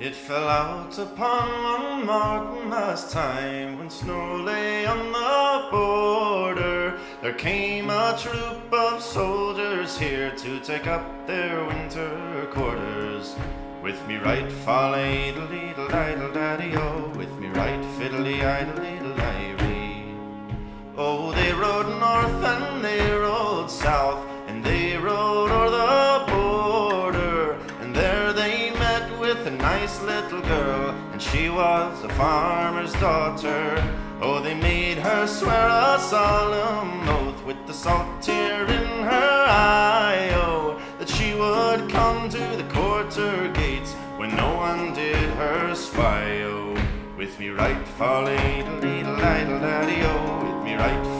It fell out upon one Martinmas time when snow lay on the border. There came a troop of soldiers here to take up their winter quarters. With me right fall idle idle daddy oh, with me right fiddly idle leedle irie. Oh, they rode north and they rode south and they rode o'er the border. And there they met with a nice little girl, and she was a farmer's daughter. Oh, they made her swear a solemn oath with the salt tear in her eye. Oh, that she would come to the quarter gates when no one did her spy. Oh, with me right fall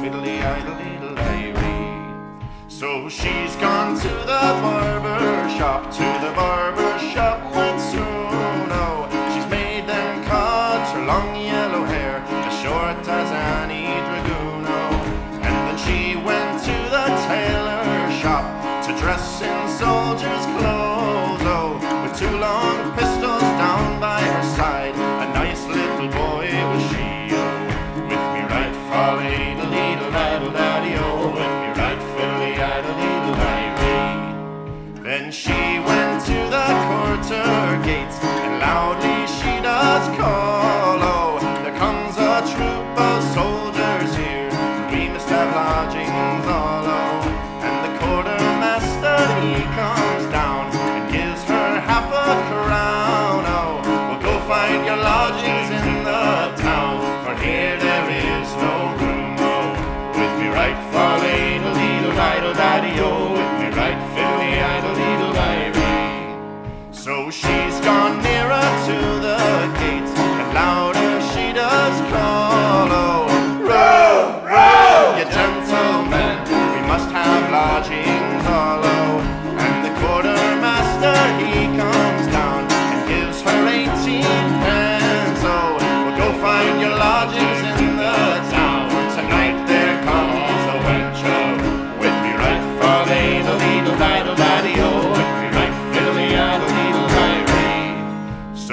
fiddly leedle irie. So she's gone to the barber shop, to the barber shop soon. Oh, she's made them cut her long yellow hair as short as any dragoon. Oh, and then she went to the tailor shop to dress in soldier's clothes. Oh, with two long pistols Then she went to the quarter gates and loudly she does call.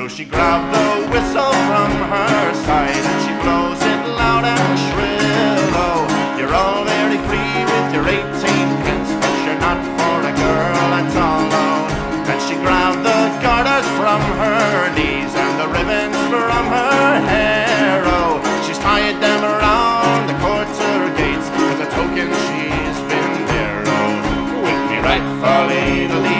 She grabbed the whistle from her side and she blows it loud and shrill. Oh, you're all very free with your 18 pence, but you're not for a girl at all. Oh, and she grabbed the garters from her knees and the ribbons from her hair. Oh, she's tied them around the quarter gates as a token she's been there. Oh, with me right folly, the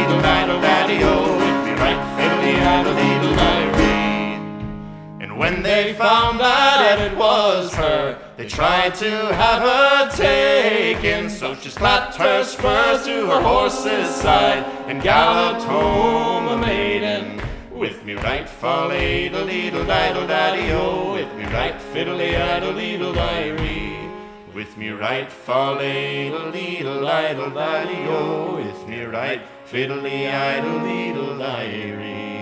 they found that it was her, they tried to have her taken. So she slapped her spurs to her horse's side and galloped home a maiden. With me right folly, the leedle idle daddy, oh, with me right fiddly idle leedle irie. With me right folly, the leedle idle daddy, oh, with me right fiddly idle leedle irie.